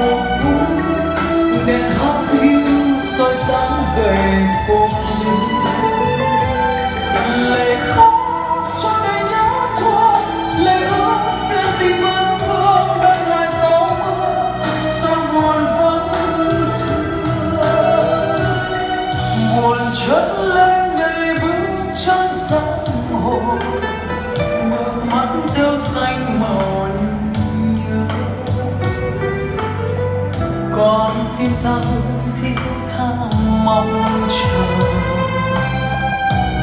cuộc vui đèn hát hiu soi sáng về phố lệ khóc cho đời nhớ thương lệ ước xuyên tình vẫn vương bên ngoài gió. Mưa sao buồn vẫn thương buồn chất tim ta thiết tha mong chờ.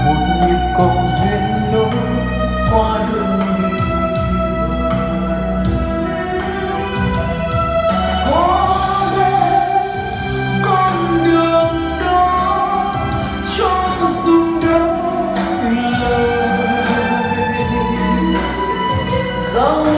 Một nhịp cầu duyên nối qua đường đi. Có lẽ con đường đó cho dung đôi lời. Rằng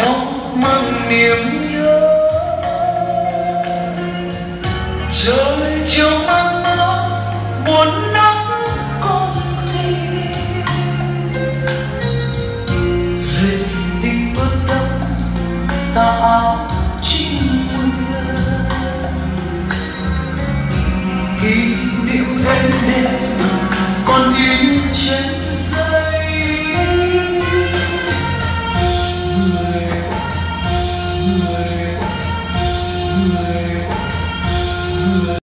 sống mang niềm nhớ. Trời chiều mang mát buồn nắng con tim hình tình bước đắp ta áo chính nguyên kỷ niệm bên đêm còn in trên